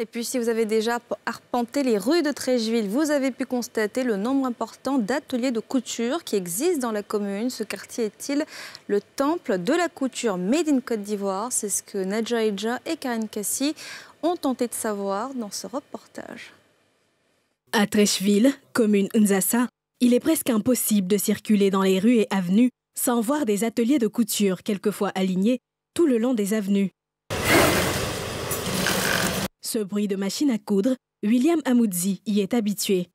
Et puis si vous avez déjà arpenté les rues de Trècheville, vous avez pu constater le nombre important d'ateliers de couture qui existent dans la commune. Ce quartier est-il le temple de la couture made in Côte d'Ivoire? C'est ce que Nadja Eja et Karine Cassi ont tenté de savoir dans ce reportage. À Trècheville, commune Nzassa, il est presque impossible de circuler dans les rues et avenues sans voir des ateliers de couture, quelquefois alignés, tout le long des avenues. Ce bruit de machine à coudre, William Amoudzi y est habitué.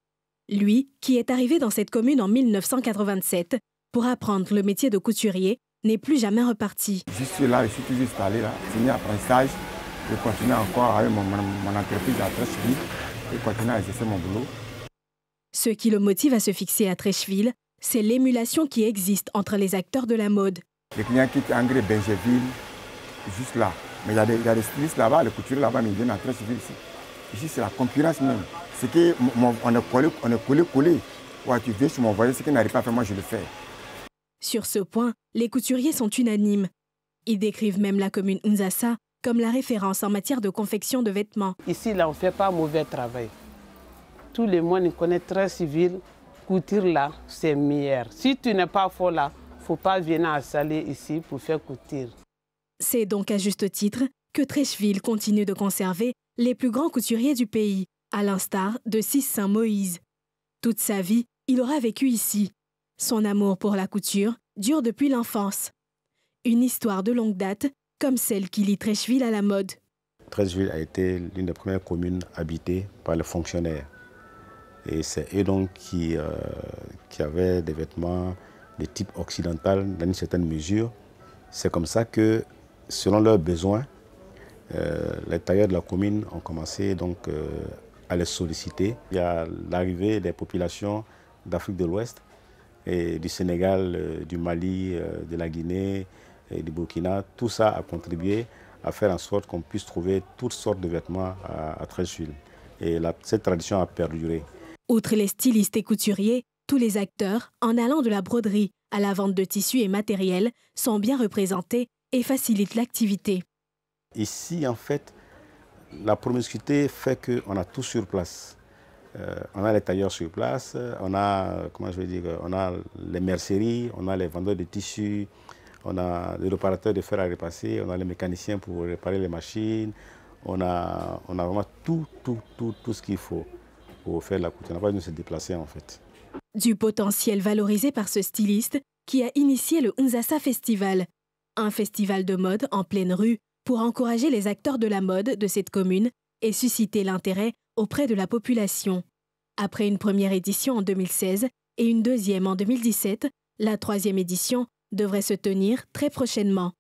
Lui, qui est arrivé dans cette commune en 1987 pour apprendre le métier de couturier, n'est plus jamais reparti. Je suis là, je suis toujours installé là, fini apprentissage. Je continue encore avec mon, mon entreprise à Trècheville et continue à exercer mon boulot. Ce qui le motive à se fixer à Trècheville, c'est l'émulation qui existe entre les acteurs de la mode. Les clients quittent Angers, Benjeville, juste là. Mais il y, a des, y stylistes là-bas, les couturiers là-bas, mais ils viennent à Trècheville ici. Ici, c'est la concurrence même. C'est qu'on est collé, on est collé, collé. Ouais, tu viens sur mon voyage, ce qu'il n'arrive pas à faire, moi je le fais. Sur ce point, les couturiers sont unanimes. Ils décrivent même la commune Unzasa comme la référence en matière de confection de vêtements. Ici, là, on ne fait pas mauvais travail. Tout le monde connaît très civil. Couture là, c'est meilleur. Si tu n'es pas fort là, il ne faut pas venir à Salé ici pour faire couture. C'est donc à juste titre que Trècheville continue de conserver les plus grands couturiers du pays, à l'instar de Cis Saint-Moïse. Toute sa vie, il aura vécu ici. Son amour pour la couture dure depuis l'enfance. Une histoire de longue date, comme celle qui lie Trècheville à la mode. Trècheville a été l'une des premières communes habitées par les fonctionnaires. Et c'est eux donc euh, qui avaient des vêtements de type occidental dans une certaine mesure. C'est comme ça que, selon leurs besoins, euh, les tailleurs de la commune ont commencé donc euh, à les solliciter. Il y a l'arrivée des populations d'Afrique de l'Ouest et du Sénégal, du Mali, de la Guinée et du Burkina. Tout ça a contribué à faire en sorte qu'on puisse trouver toutes sortes de vêtements à, à Trècheville. Et cette tradition a perduré. Outre les stylistes et couturiers, tous les acteurs, en allant de la broderie à la vente de tissus et matériel, sont bien représentés et facilitent l'activité. Ici, en fait, la promiscuité fait qu'on a tout sur place. Euh, on a les tailleurs sur place, on a, comment je vais dire, on a les merceries, on a les vendeurs de tissus, on a les réparateurs de fer à repasser, on a les mécaniciens pour réparer les machines, on a, on a vraiment tout, tout, tout, tout ce qu'il faut pour faire la couture. On n'a pas besoin de se déplacer en fait. Du potentiel valorisé par ce styliste qui a initié le Unzasa Festival, un festival de mode en pleine rue pour encourager les acteurs de la mode de cette commune et susciter l'intérêt auprès de la population. Après une première édition en 2016 et une deuxième en 2017, la troisième édition devrait se tenir très prochainement.